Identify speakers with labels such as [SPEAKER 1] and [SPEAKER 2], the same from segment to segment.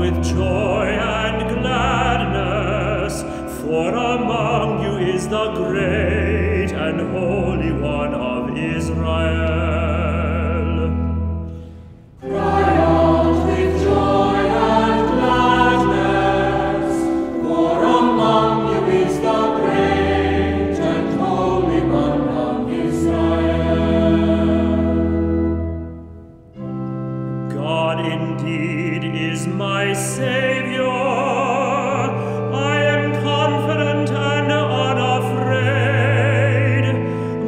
[SPEAKER 1] with joy and gladness, for among you is the great God indeed is my Savior. I am confident and unafraid.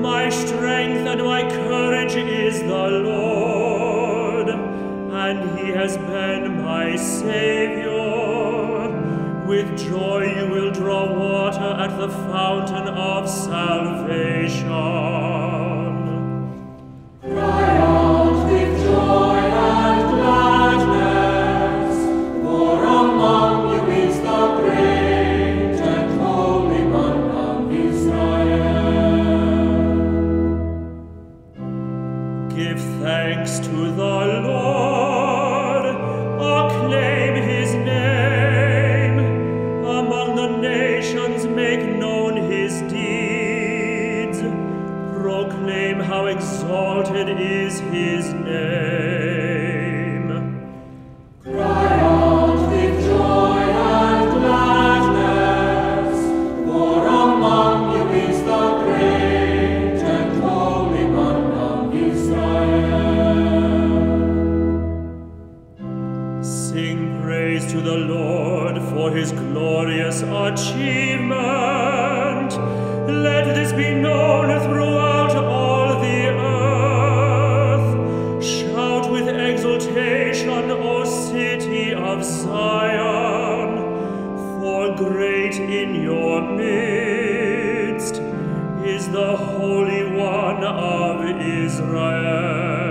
[SPEAKER 1] My strength and my courage is the Lord, and He has been my Savior. With joy you will draw water at the fountain of salvation. Give thanks to the Lord, acclaim his name. Among the nations make known his deeds. Proclaim how exalted is his name. Sing praise to the Lord for his glorious achievement. Let this be known throughout all the earth. Shout with exultation, O city of Zion, for great in your midst is the Holy One of Israel.